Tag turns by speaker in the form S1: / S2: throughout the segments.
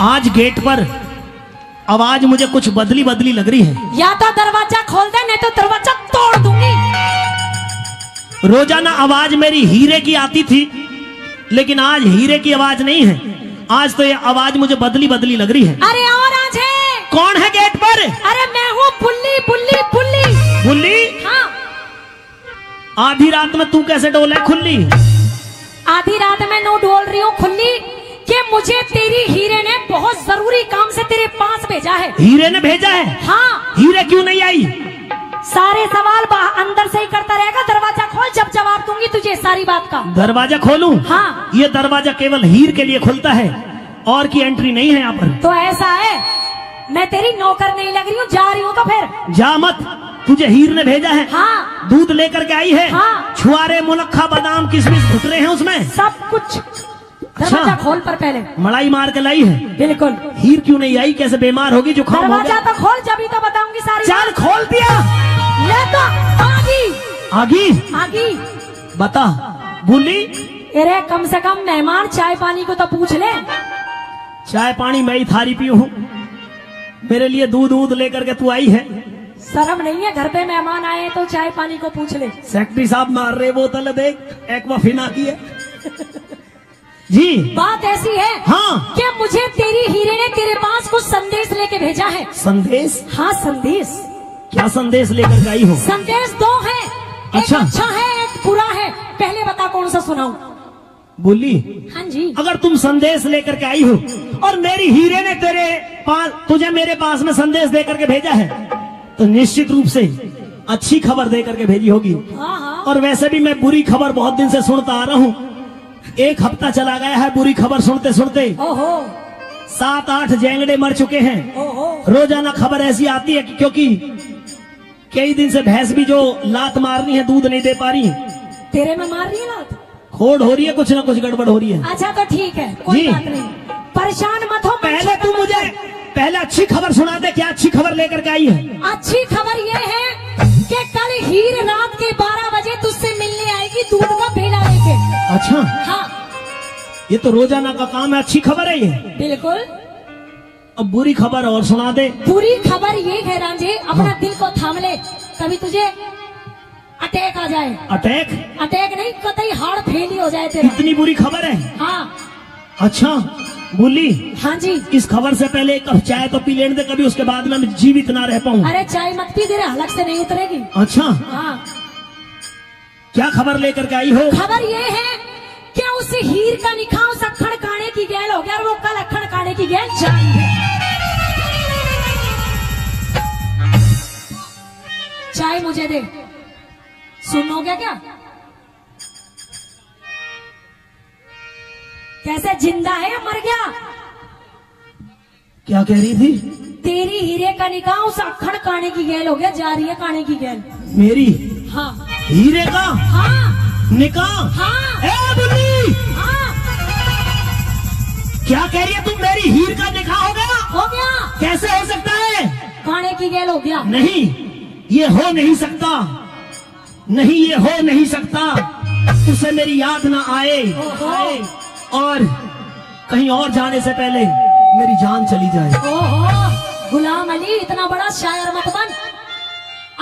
S1: आज गेट पर आवाज़ मुझे कुछ बदली बदली लग रही है।
S2: या तो दरवाज़ा खोल दे नहीं तो दरवाज़ा तोड़ दूँगी।
S1: रोज़ाना आवाज़ मेरी हीरे की आती थी लेकिन आज हीरे की आवाज़ नहीं है। आज तो ये आवाज़ मुझे बदली बदली लग रही है।
S2: अरे और आज है।
S1: कौन है गेट पर?
S2: अरे मैं हूँ बुल्ली बुल्ली बुल्ली
S1: बुल्ली
S2: हाँ।
S1: आधी रात में तू कैसे डोले खुल्ली?
S2: आधी रात में नो डोल रही हूँ खुली कि मुझे तेरी हीरे ने बहुत ज़रूरी काम से तेरे पास भेजा है।
S1: हीरे ने भेजा है?
S2: हाँ।
S1: हीरे क्यों नहीं आई?
S2: सारे सवाल बाहर अंदर से ही करता रहेगा दरवाज़ा खोल जब जवाब दूँगी तुझे सारी बात का।
S1: दरवाज़ा खोलूं?
S2: हाँ।
S1: ये दरवाज़ा केवल हीर के लिए खुलता है और की एंट्री नहीं है यहाँ पर।
S2: तो ऐसा है मैं तेरी नौकर नहीं लग रही हूँ जा रही हूँ तो फिर।
S1: जा मत। तुझे हीर ने भेजा है।
S2: हाँ।
S1: दूध लेकर के आई है।
S2: हाँ।
S1: छुआरे मुनक्खा बादाम किशमिश घुटरे हैं उसमें?
S2: सब कुछ। दरवाज़ा खोल पर पहले।
S1: मलाई मार के लाई है।
S2: बिल्कुल।
S1: हीर क्यों नहीं आई? कैसे बीमार होगी? जुकाम
S2: दरवाज़ा तो खोल जब तो बताऊँगी सारी
S1: चल खोल दिया।
S2: ले तो आगी।
S1: आगी?
S2: आगी।
S1: बता। बुली।
S2: अरे कम से कम मेहमान चाय पानी को तो पूछ ले।
S1: चाय पानी मैं ही थारी पी हूँ मेरे लिए दूध दूध लेकर के तू आई है।
S2: शर्म नहीं है? घर पे मेहमान आए तो चाय पानी को पूछ ले।
S1: सेक्रेटरी साहब मार रहे बोतल देख। एक वफीना की है जी।
S2: बात ऐसी है
S1: हाँ।
S2: कि मुझे तेरी हीरे ने तेरे पास कुछ संदेश लेके भेजा है।
S1: संदेश?
S2: हाँ संदेश।
S1: क्या संदेश लेकर आई हो?
S2: संदेश दो है।
S1: अच्छा।
S2: अच्छा है एक बुरा है। पहले बता कौन सा सुनाऊ।
S1: बोली।
S2: हाँ जी।
S1: अगर तुम संदेश लेकर के आई हो और मेरी हीरे ने तेरे पास तुझे मेरे पास में संदेश देकर के भेजा है तो निश्चित रूप से अच्छी खबर देकर के भेजी होगी।
S2: हाँ हाँ।
S1: और वैसे भी मैं बुरी खबर बहुत दिन से सुनता आ रहा हूँ। एक हफ़्ता चला गया है बुरी खबर सुनते सुनते।
S2: ओहो।
S1: सात आठ जेंगड़े मर चुके हैं। रोज़ाना खबर ऐसी आती है क्योंकि कई दिन से भैंस भी जो लात मारनी है दूध नहीं दे पा रही।
S2: तेरे में मार रही है लात?
S1: खोड़ हो रही है कुछ ना कुछ गड़बड़ हो रही है।
S2: अच्छा तो ठीक है कोई। बात नहीं। परेशान मत हो
S1: पहले तू मुझे पहले अच्छी खबर सुना दे क्या अच्छी खबर लेकर के आई है।
S2: अच्छी खबर ये है कि कल हीर रात के 12 बजे तुझसे मिलने आएगी? दूध का पेड़ा लेके।
S1: अच्छा।
S2: हाँ।
S1: ये तो रोज़ाना का काम है अच्छी खबर है ये।
S2: बिल्कुल।
S1: अब बुरी खबर और सुना दे।
S2: बुरी खबर ये है रांझे अपना
S1: हाँ।
S2: दिल को थाम ले कभी तुझे अटैक आ जाए।
S1: अटैक?
S2: अटैक नहीं कतई हाड़ फेली हो जाए तेरा।
S1: इतनी बुरी खबर है?
S2: हाँ।
S1: अच्छा। बोली
S2: हाँ जी।
S1: इस खबर से पहले एक कप चाय तो पी लेने दे कभी उसके बाद में जीवित ना रह पाऊँ।
S2: अरे चाय मत पी तेरे हलक से नहीं उतरेगी।
S1: अच्छा।
S2: हाँ।
S1: क्या खबर लेकर के आई हो?
S2: खबर ये है कि उस हीर का उस अखड़ काने की गैल हो गया और वो कल अखड़ काने की गैल है चाय मुझे दे। सुन हो क्या? कैसे ज़िंदा है या मर गया?
S1: क्या कह रही थी?
S2: तेरी हीरे का निकाह उस अखड़ काने की गैल हो गया जा रही है काने की गैल।
S1: मेरी?
S2: हाँ।
S1: हीरे का?
S2: हाँ।
S1: निकाह
S2: हाँ।
S1: ए बुल्ली
S2: हाँ।
S1: क्या कह रही है तुम मेरी हीर का निकाह हो गया?
S2: हो गया।
S1: कैसे हो सकता है?
S2: काने की गैल हो गया।
S1: नहीं ये हो नहीं सकता। नहीं ये हो नहीं सकता। उसे मेरी याद ना आए। आए और कहीं और जाने से पहले मेरी जान चली जाए।
S2: ओहो गुलाम अली इतना बड़ा शायर मत बन।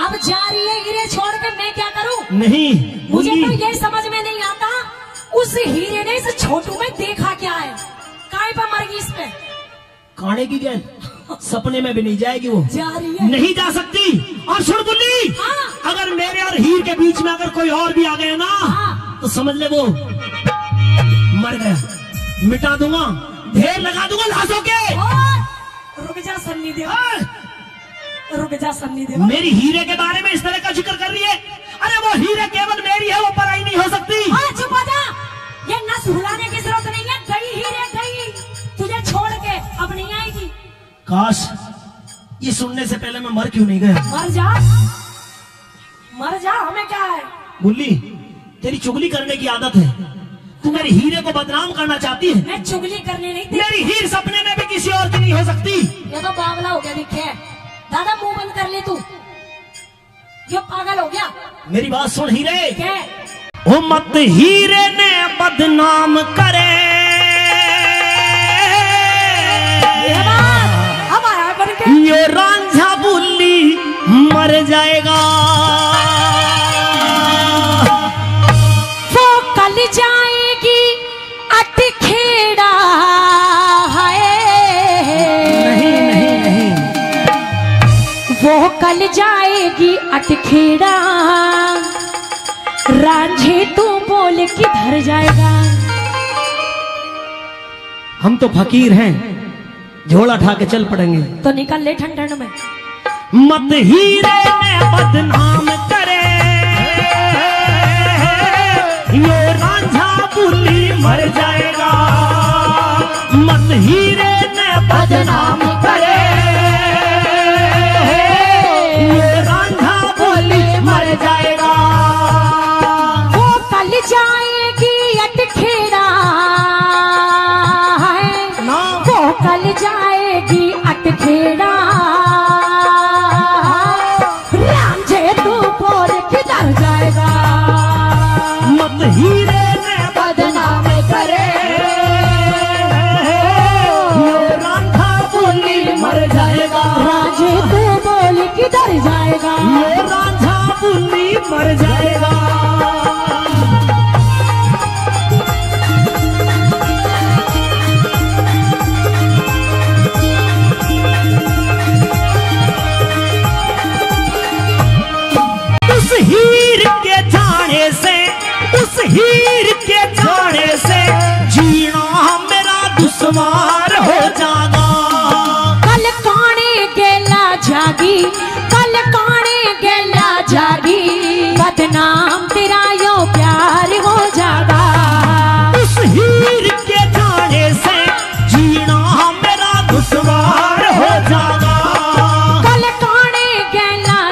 S2: अब जा रही है हीरे छोड़ के मैं क्या करूँ?
S1: नहीं
S2: मुझे तो ये समझ में नहीं आता उस हीरे ने इस छोटू में देखा क्या है। काय पर मर गई इस पे?
S1: काने की गैल सपने में भी नहीं जाएगी वो।
S2: जा रही है।
S1: नहीं जा सकती। और सुन बुल्ली
S2: हाँ।
S1: अगर मेरे और हीर के बीच में अगर कोई और भी आ गया ना
S2: हाँ।
S1: तो समझ ले वो मर गया। मिटा दूँगा। ढेर लगा दूँगा लाशों के।
S2: रुक जा सन्नी देव।
S1: हाँ।
S2: रुक जा सन्नी देव।
S1: मेरी हीरे के बारे में इस तरह का ज़िक्र कर रही है। अरे वो हीरे केवल मेरी है वो पराई नहीं हो सकती।
S2: हाँ चुप हो जा। ये नस हुलाने की ज़रूरत नहीं है। गई हीरे गई। तुझे छोड़ के अब नहीं आएगी।
S1: काश ये सुनने से पहले मैं मर क्यों नहीं गया?
S2: मर जा। मर जा हमें क्या है?
S1: बुल्ली तेरी चुगली करने की आदत है। तू मेरी हीरे को बदनाम करना चाहती है?
S2: मैं चुगली करने नहीं थी
S1: मेरी हीर सपने में भी किसी और की नहीं हो सकती।
S2: ये तो बावला हो गया दिखे दादा मुँह बंद कर ले तू। ये पागल हो गया।
S1: मेरी बात सुन हीरे। ओ मत हीरे ने बदनाम करे। ये रांझा बुल्ली मर जाएगा।
S2: वो कल जाएगी जाएगी अटखेड़ा। रांझे तू बोल किधर जाएगा।
S1: हम तो फकीर हैं झोला ठा के चल पड़ेंगे।
S2: तो निकल ले ठंड ठंड में।
S1: मत हीरे ने बदनाम करे। यो रांझा बुल्ली मर जाएगा।
S2: किधर जाएगा।
S1: ये रांझा बुल्ली मर जाएगा।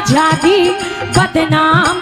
S1: जागी
S2: बदनाम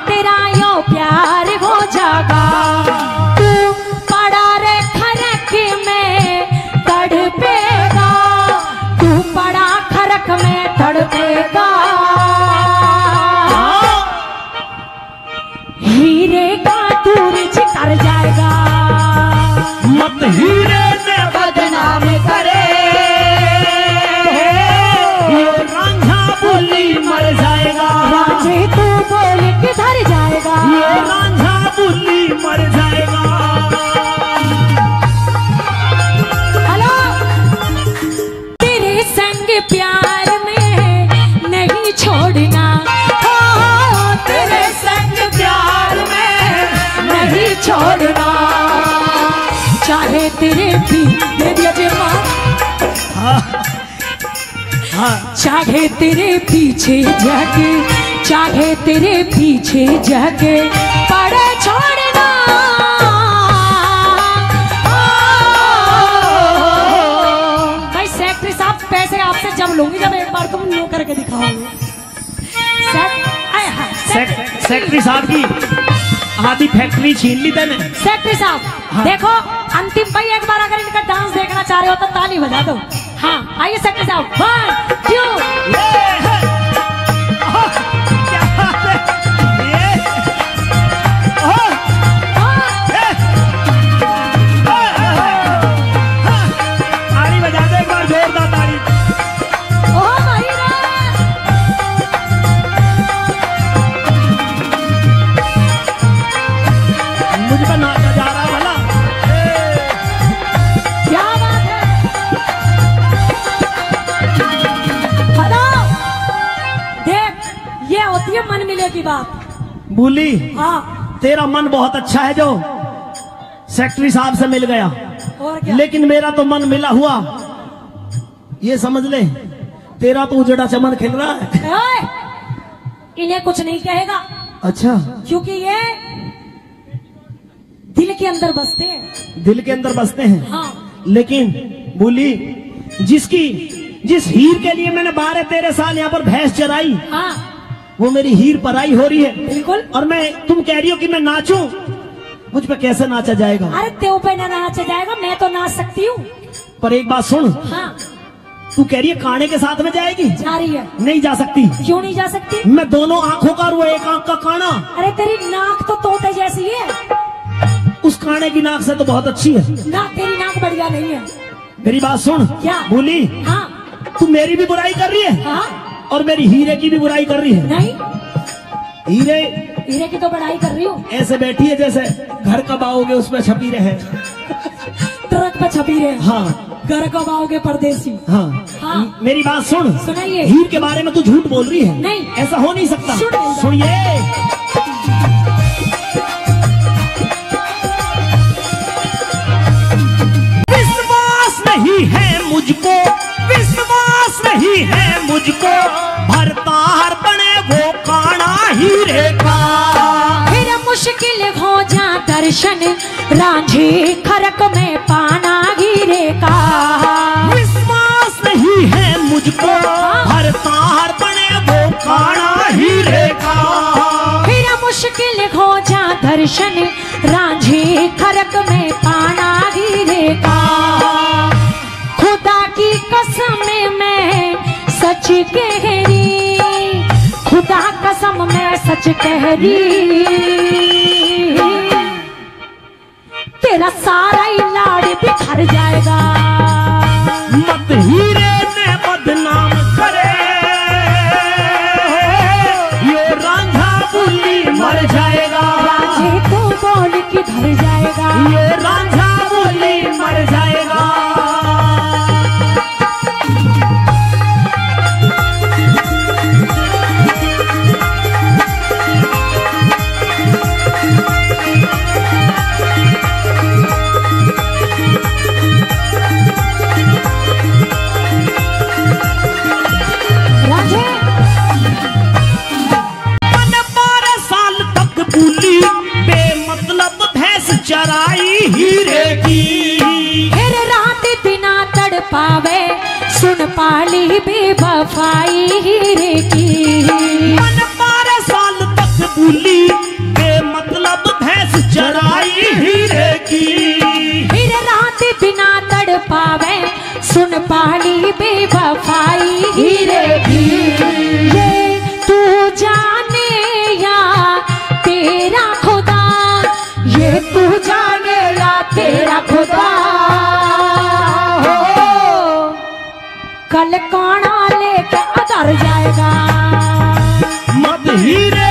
S2: हाँ चाहे तेरे पीछे जाके चाहे तेरे पीछे जाके पड़े छोड़ना भाई सेक्रेटरी साहब पैसे आपसे जब लूँगी जब एक बार तुम लो करके दिखाओगे।
S1: सेक्रेटरी साहब की आधी फैक्ट्री छीन ली तेने।
S2: सेक्रेटरी साहब
S1: हाँ।
S2: देखो अंतिम भाई एक बार अगर इनका डांस देखना चाह रहे हो तो ताली बजा दो। हाँ आइए सेक्रेटरी साहब वन टू
S1: बोली
S2: हाँ।
S1: तेरा मन बहुत अच्छा है जो। सेक्रेटरी साहब से मिल गया।
S2: और क्या?
S1: लेकिन मेरा तो मन मिला हुआ। ये समझ ले तेरा तो उजड़ा चमन खिल रहा है।
S2: इन्हें कुछ नहीं कहेगा।
S1: अच्छा।
S2: क्योंकि ये दिल के अंदर बसते हैं।
S1: दिल के अंदर बसते हैं।
S2: हाँ।
S1: लेकिन बोली जिसकी जिस हीर के लिए मैंने बारह तेरह साल यहाँ पर भैंस चराई
S2: हाँ।
S1: वो मेरी हीर पराई हो रही है।
S2: बिल्कुल।
S1: और मैं तुम कह रही हो कि मैं नाचूं? मुझ पे कैसे नाचा जाएगा?
S2: अरे तेव पे ना नाचा जाएगा मैं तो नाच सकती हूँ।
S1: पर एक बात सुन।
S2: हाँ।
S1: तू कह रही है काने के साथ में जाएगी?
S2: जा रही है।
S1: नहीं जा सकती।
S2: क्यों नहीं जा सकती?
S1: मैं दोनों आँखों का और वो एक आँख का काना।
S2: अरे तेरी नाक तो तोते जैसी है।
S1: उस काने की नाक से तो बहुत अच्छी है।
S2: ना तेरी नाक बढ़िया नहीं है।
S1: मेरी बात सुन।
S2: क्या?
S1: बोली।
S2: हाँ।
S1: तू मेरी भी बुराई कर रही है?
S2: हाँ।
S1: और मेरी हीरे की भी बुराई कर रही है।
S2: नहीं।
S1: हीरे?
S2: हीरे की तो बुराई कर रही हूँ।
S1: ऐसे बैठी है जैसे घर कब आओगे उसमें छपी रहे।
S2: ट्रक पे छपी रहे।
S1: हाँ।
S2: घर कब आओगे परदेसी।
S1: हाँ।
S2: हाँ।
S1: मेरी बात सुन।
S2: सुनाइए।
S1: हीर के बारे में तू झूठ बोल रही है।
S2: नहीं।
S1: ऐसा हो नहीं सकता। सुनिए। विश्वास नहीं है मुझको। नहीं है मुझको। भरता हर बने वो काना हीरे का।
S2: फिर मुश्किल हो जा दर्शन रांझे खरक में पाना हीरे का।
S1: विश्वास नहीं है मुझको। भरता हर बने वो काना हीरे का।
S2: फिर मुश्किल हो जा दर्शन रांझे खरक में कह रही खुदा कसम मैं सच कह रही बेवफाई हीरे की
S1: मन बारह साल तक बुली बेमतलब भैंस चराई हीरे की
S2: फिर रात बिना तड़ पावे सुन पाली बेवफाई हीरे कल काना लेके अदर जाएगा।
S1: मत हीरे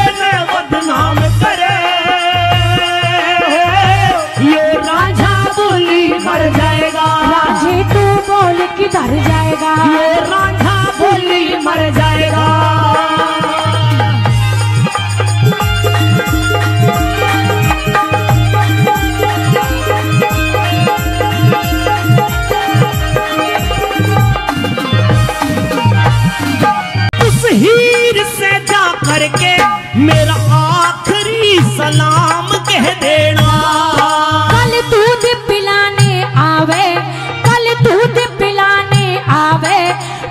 S1: कल दूध पिलाने आवे कल दूध पिलाने
S2: आवे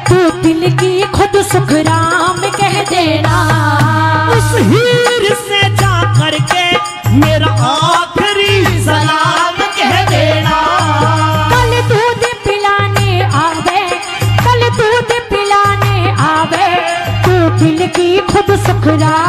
S2: तू दिल की खुद
S1: सुखराम कह देना। जा करके मेरा कह देना। कल दूध पिलाने आवे कल दूध पिलाने आवे तू दिल की खुद सुखराम